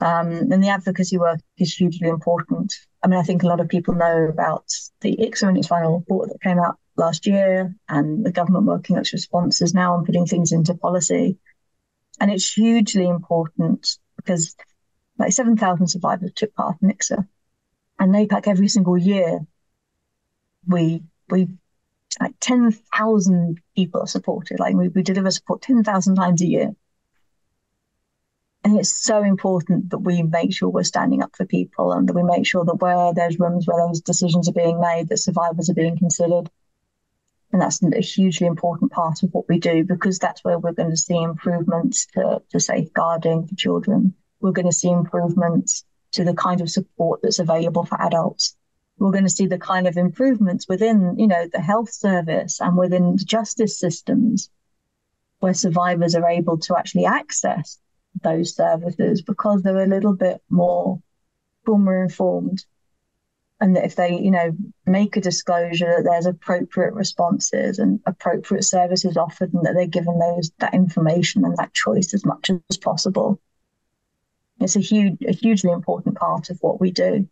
Um, and the advocacy work is hugely important. I mean, I think a lot of people know about the ICSA and its final report that came out last year, and the government working its responses now and putting things into policy. And it's hugely important because like 7,000 survivors took part in ICSA. And NAPAC every single year, we we like 10,000 people are supported. Like we, we deliver support 10,000 times a year. And it's so important that we make sure we're standing up for people and that we make sure that where there's rooms where those decisions are being made, that survivors are being considered. And that's a hugely important part of what we do because that's where we're going to see improvements to, to safeguarding for children. We're going to see improvements to the kind of support that's available for adults. We're going to see the kind of improvements within, you know, the health service and within the justice systems where survivors are able to actually access those services because they're a little bit more trauma informed and that if they you know make a disclosure that there's appropriate responses and appropriate services offered and that they're given those that information and that choice as much as possible it's a huge a hugely important part of what we do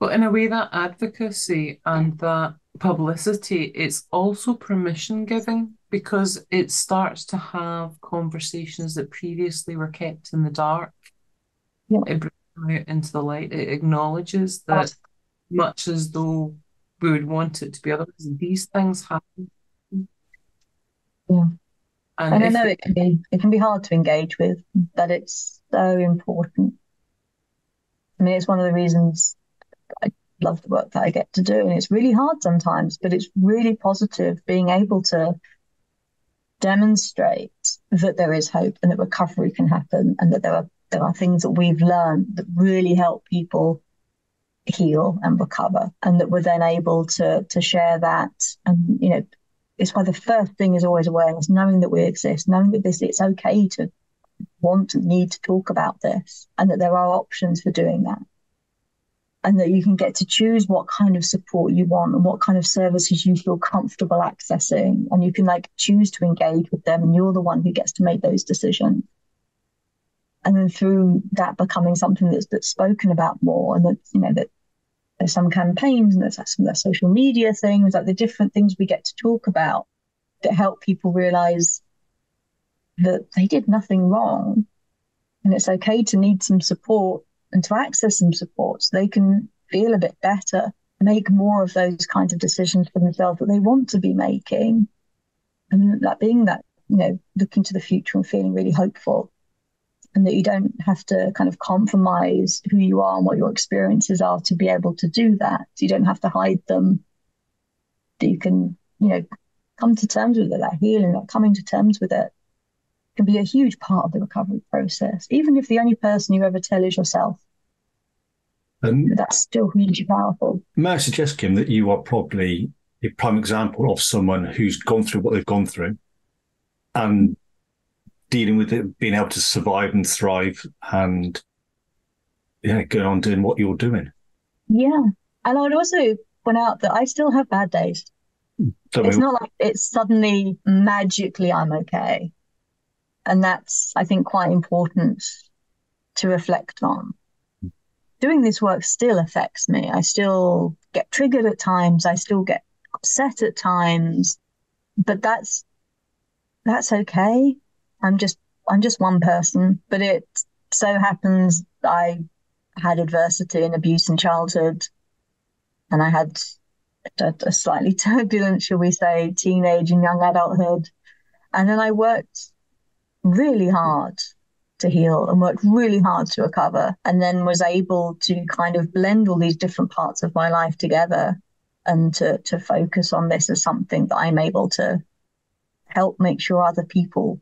but in a way that advocacy and that publicity it's also permission giving because it starts to have conversations that previously were kept in the dark. Yeah. It them out into the light. It acknowledges that much as though we would want it to be otherwise, these things happen. Yeah. And, and I know it can be it can be hard to engage with, but it's so important. I mean, it's one of the reasons I love the work that I get to do, and it's really hard sometimes, but it's really positive being able to demonstrate that there is hope and that recovery can happen and that there are there are things that we've learned that really help people heal and recover and that we're then able to to share that. And you know it's why the first thing is always awareness knowing that we exist knowing that this it's okay to want and need to talk about this and that there are options for doing that. And that you can get to choose what kind of support you want and what kind of services you feel comfortable accessing. And you can like choose to engage with them and you're the one who gets to make those decisions and then through that becoming something that's that's spoken about more and that you know that there's some campaigns and there's some of the social media things like the different things we get to talk about that help people realize that they did nothing wrong and it's okay to need some support and to access some support so they can feel a bit better, make more of those kinds of decisions for themselves that they want to be making. And that being that, you know, looking to the future and feeling really hopeful. And that you don't have to kind of compromise who you are and what your experiences are to be able to do that. So you don't have to hide them. That you can, you know, come to terms with it, that healing, that coming to terms with it can be a huge part of the recovery process, even if the only person you ever tell is yourself. Um, that's still hugely powerful. May I suggest, Kim, that you are probably a prime example of someone who's gone through what they've gone through and dealing with it, being able to survive and thrive and yeah, going on doing what you're doing. Yeah. And I would also point out that I still have bad days. So it's not like it's suddenly magically I'm okay. And that's, I think, quite important to reflect on. Doing this work still affects me. I still get triggered at times. I still get upset at times, but that's that's okay. I'm just I'm just one person, but it so happens I had adversity and abuse in childhood, and I had a, a, slightly turbulent, shall we say, teenage and young adulthood, and then I worked really hard to heal and worked really hard to recover. And then was able to kind of blend all these different parts of my life together and to to focus on this as something that I'm able to help make sure other people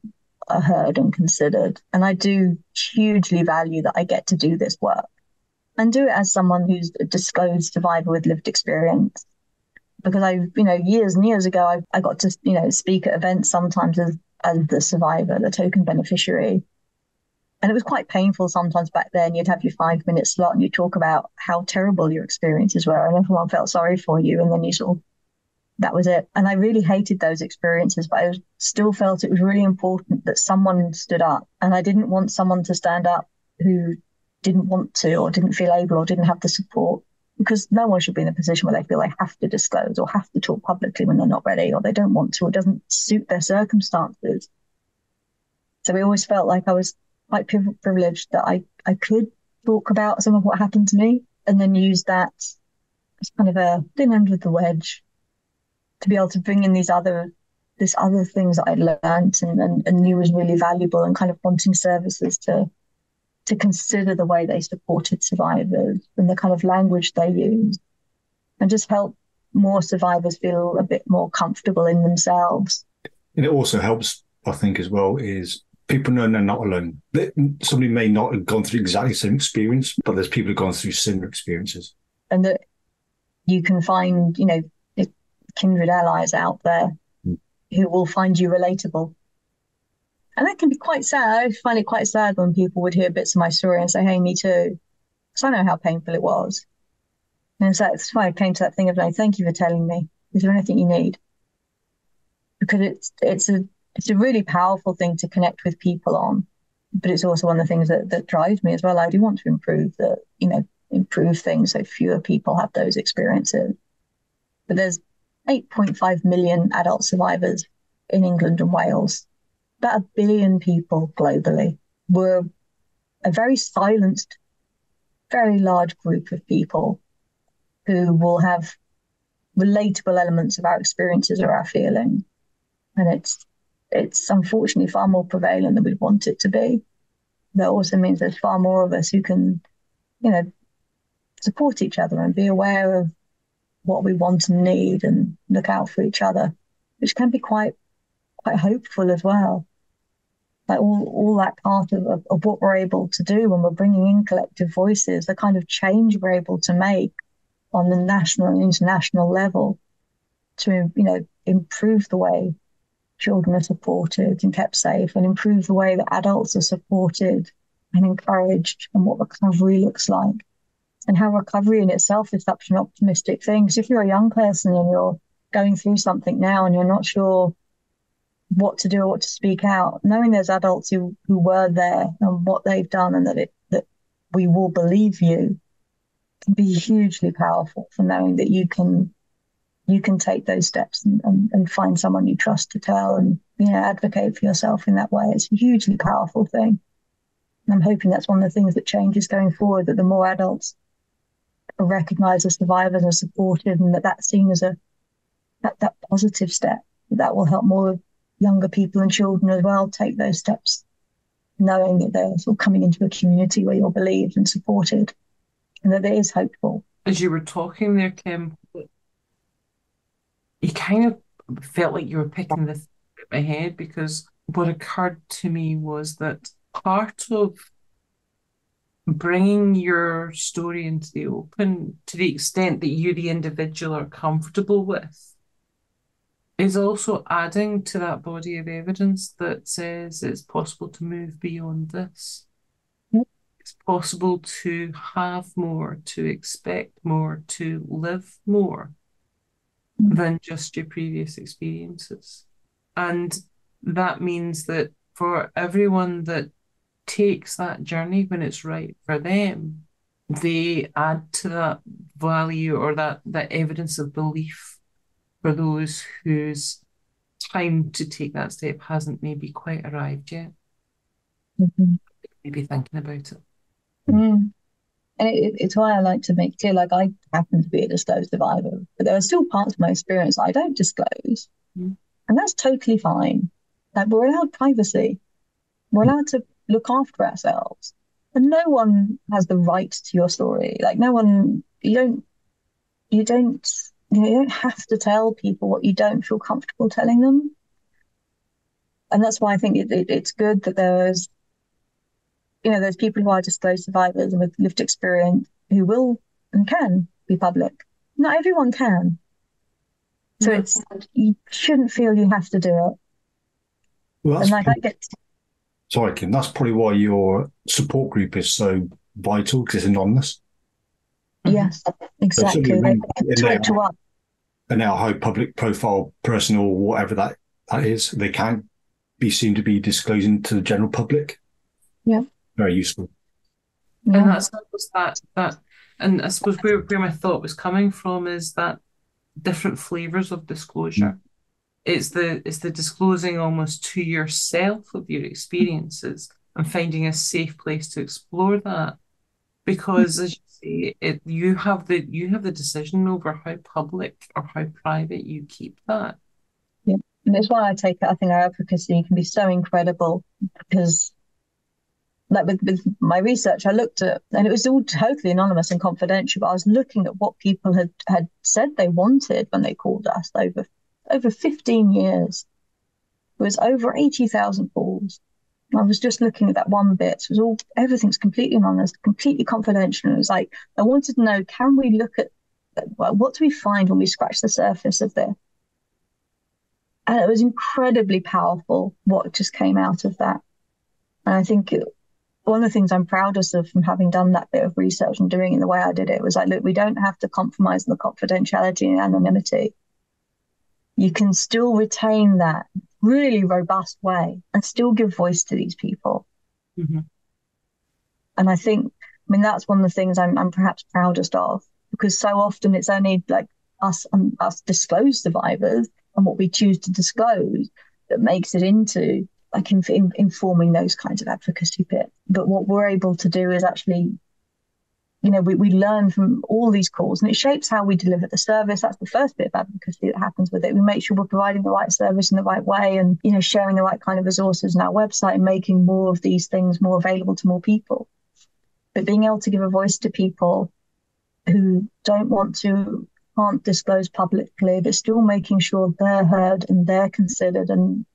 are heard and considered. And I do hugely value that I get to do this work and do it as someone who's a disclosed survivor with lived experience because I, you know, years and years ago, I, I got to, you know, speak at events sometimes as, as the survivor, the token beneficiary. And it was quite painful sometimes back then. You'd have your five minute slot and you talk about how terrible your experiences were, and everyone felt sorry for you. And then you sort of, that was it. And I really hated those experiences, but I still felt it was really important that someone stood up. And I didn't want someone to stand up who didn't want to, or didn't feel able, or didn't have the support because no one should be in a position where they feel they have to disclose or have to talk publicly when they're not ready or they don't want to or doesn't suit their circumstances. So we always felt like I was quite privileged that I, I could talk about some of what happened to me and then use that as kind of a thin end of the wedge to be able to bring in these other this other things that I'd learned and, and, and knew was really valuable and kind of wanting services to to consider the way they supported survivors and the kind of language they used and just help more survivors feel a bit more comfortable in themselves. And it also helps, I think, as well, is people know they're not alone. Somebody may not have gone through exactly the same experience, but there's people who've gone through similar experiences. And that you can find, you know, kindred allies out there mm. who will find you relatable and that can be quite sad. I find it quite sad when people would hear bits of my story and say, hey, me too. Because I know how painful it was. And so that's why I came to that thing of like, thank you for telling me. Is there anything you need? Because it's it's a it's a really powerful thing to connect with people on. But it's also one of the things that, that drives me as well. I do want to improve the, you know, improve things so fewer people have those experiences. But there's 8.5 million adult survivors in England and Wales about a billion people globally. were a very silenced, very large group of people who will have relatable elements of our experiences or our feelings. And it's it's unfortunately far more prevalent than we'd want it to be. That also means there's far more of us who can, you know, support each other and be aware of what we want and need and look out for each other, which can be quite quite hopeful as well. Like all, all that part of, of, of what we're able to do when we're bringing in collective voices, the kind of change we're able to make on the national and international level to, you know, improve the way children are supported and kept safe and improve the way that adults are supported and encouraged and what recovery looks like and how recovery in itself is such an optimistic thing. Because if you're a young person and you're going through something now and you're not sure what to do or what to speak out, knowing there's adults who, who were there and what they've done and that it that we will believe you can be hugely powerful for knowing that you can you can take those steps and, and, and find someone you trust to tell and you know advocate for yourself in that way. It's a hugely powerful thing. And I'm hoping that's one of the things that changes going forward, that the more adults are recognized as survivors and supported and that that's seen as a that, that positive step that will help more younger people and children as well take those steps, knowing that they're sort of coming into a community where you're believed and supported and that it is hopeful. As you were talking there, Kim, you kind of felt like you were picking this at my head because what occurred to me was that part of bringing your story into the open to the extent that you, the individual, are comfortable with is also adding to that body of evidence that says it's possible to move beyond this. It's possible to have more, to expect more, to live more than just your previous experiences. And that means that for everyone that takes that journey when it's right for them, they add to that value or that, that evidence of belief for those whose time to take that step hasn't maybe quite arrived yet. Mm-hmm. Maybe thinking about it. Mm. And it, it's why I like to make clear, like I happen to be a disclosed survivor, but there are still parts of my experience I don't disclose. Mm. And that's totally fine. Like we're allowed privacy. We're allowed to look after ourselves. And no one has the right to your story. Like no one you don't you don't you, know, you don't have to tell people what you don't feel comfortable telling them. And that's why I think it, it, it's good that there's, you know, there's people who are disclosed survivors and with lived experience who will and can be public. Not everyone can. So it's you shouldn't feel you have to do it. Well, And like I get sorry, Kim. That's probably why your support group is so vital because it's anonymous. Mm-hmm. yes, exactly. certainly They when- can in talk to us. And now, how public profile, personal, whatever that, that is, they can't be seen to be disclosing to the general public. Yeah. Very useful. Yeah. And that's that that and I suppose where, where my thought was coming from is that different flavors of disclosure. Mm. It's the it's the disclosing almost to yourself of your experiences and finding a safe place to explore that. Because as you say, it you have the you have the decision over how public or how private you keep that. And it's why I take it. I think our advocacy can be so incredible because, like with, with my research, I looked at, and it was all totally anonymous and confidential. But I was looking at what people had had said they wanted when they called us over over fifteen years. It was over eighty thousand calls. I was just looking at that one bit. It was all everything's completely anonymous, completely confidential. It was like I wanted to know: can we look at what do we find when we scratch the surface of this? And it was incredibly powerful what just came out of that. And I think it, one of the things I'm proudest of from having done that bit of research and doing it the way I did it was like, look, we don't have to compromise on the confidentiality and anonymity. You can still retain that really robust way and still give voice to these people. Mhm. And I think, I mean, that's one of the things I'm, I'm perhaps proudest of because so often it's only like us um, us disclosed survivors and what we choose to disclose that makes it into like in, in, informing those kinds of advocacy bits. But what we're able to do is actually, you know, we, we learn from all these calls and it shapes how we deliver the service. That's the first bit of advocacy that happens with it. We make sure we're providing the right service in the right way and, you know, sharing the right kind of resources in our website and making more of these things more available to more people. But being able to give a voice to people who don't want to can't disclose publicly, but still making sure they're heard and they're considered. And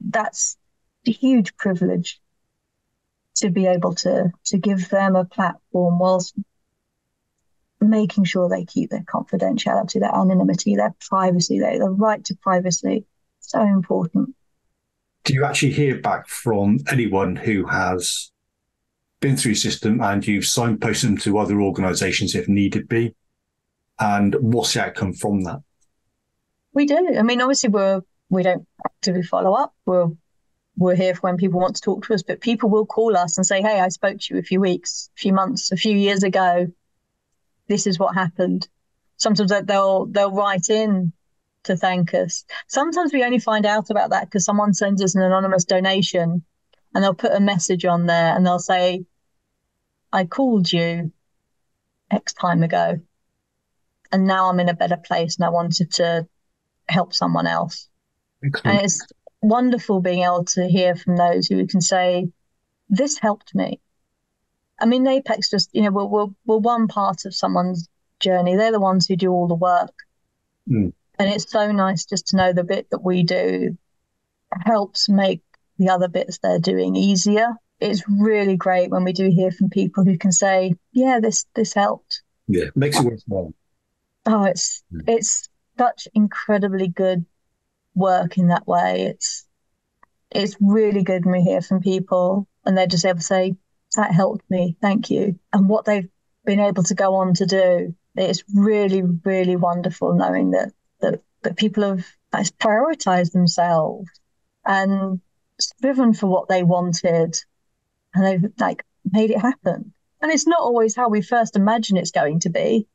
that's a huge privilege to be able to to give them a platform whilst making sure they keep their confidentiality, their anonymity, their privacy, their, the right to privacy. So important. Do you actually hear back from anyone who has been through your system and you've signposted them to other organisations if needed be? And what's the outcome from that? We do. I mean, obviously, we're we don't actively follow up. We're we're here for when people want to talk to us, but people will call us and say, "Hey, I spoke to you a few weeks, a few months, a few years ago. This is what happened." Sometimes they'll they'll write in to thank us. Sometimes we only find out about that because someone sends us an anonymous donation, and they'll put a message on there and they'll say, "I called you X time ago." and now I'm in a better place and I wanted to help someone else. Excellent. And it's wonderful being able to hear from those who can say, This helped me. I mean, NAPAC's just, you know, we're, we're, we're one part of someone's journey. They're the ones who do all the work. Mm. And it's so nice just to know the bit that we do helps make the other bits they're doing easier. It's really great when we do hear from people who can say, Yeah, this this helped. Yeah, it makes it worthwhile. Oh, it's Mm. it's such incredibly good work in that way. It's it's really good when we hear from people and they're just able to say, That helped me, thank you. And what they've been able to go on to do. It's really, really wonderful knowing that that, that people have prioritized themselves and striven for what they wanted and they've like made it happen. And it's not always how we first imagine it's going to be.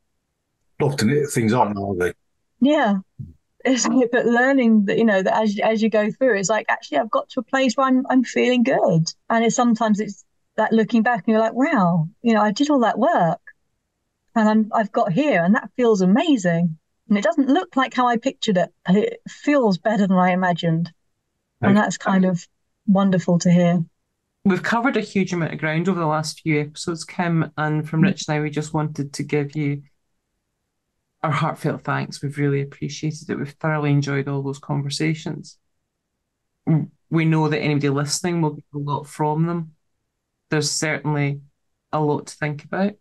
Often it, things aren't, are they? Yeah. It's like, but learning that, you know, that as, as you go through, it's like, actually, I've got to a place where I'm, I'm feeling good. And it's sometimes it's that looking back and you're like, wow, you know, I did all that work and I'm, I've got here and that feels amazing. And it doesn't look like how I pictured it, but it feels better than I imagined. And that's kind of wonderful to hear. We've covered a huge amount of ground over the last few episodes, Kim, and from mm-hmm. Rich and I, we just wanted to give you our heartfelt thanks. We've really appreciated it. We've thoroughly enjoyed all those conversations. We know that anybody listening will get a lot from them. There's certainly a lot to think about.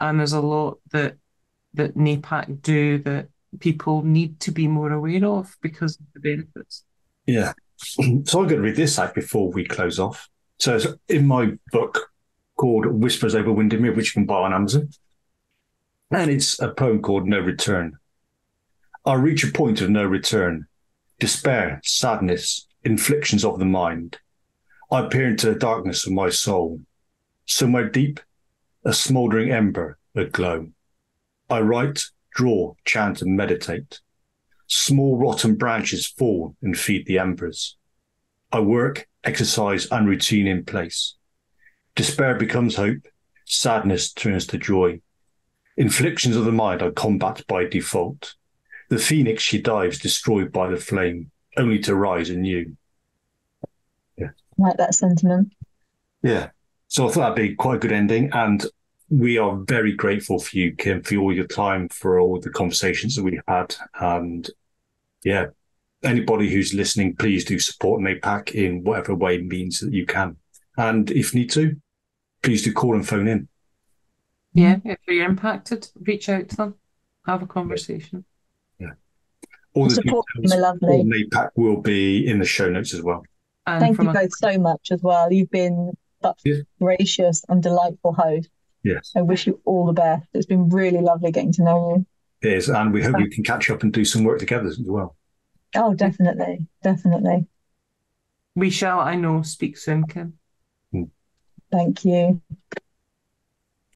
And there's a lot that that NAPAC do that people need to be more aware of because of the benefits. Yeah. So I'm going to read this out before we close off. So it's in my book called Whispers Over Windermere, which you can buy on Amazon. And it's a poem called No Return. I reach a point of no return. Despair, sadness, inflictions of the mind. I peer into the darkness of my soul. Somewhere deep, a smouldering ember aglow. I write, draw, chant, and meditate. Small rotten branches fall and feed the embers. I work, exercise, and routine in place. Despair becomes hope. Sadness turns to joy. Inflictions of the mind I combat by default. The phoenix she dives, destroyed by the flame, only to rise anew. Yeah. like that sentiment. Yeah. So I thought that'd be quite a good ending. And we are very grateful for you, Kim, for all your time, for all the conversations that we've had. And yeah, anybody who's listening, please do support NAPAC in whatever way means that you can. And if need to, please do call and phone in. Yeah, if you're impacted, reach out to them, have a conversation. Yeah. All the support details them lovely. for NAPAC will be in the show notes as well. And Thank from you a- both so much as well. You've been such Yeah. gracious and delightful hosts. Yes, I wish you all the best. It's been really lovely getting to know you. it is. And we hope we can catch up and do some work together as well. Oh, definitely. Definitely. we shall, I know, speak soon, Kim. Hmm. Thank you.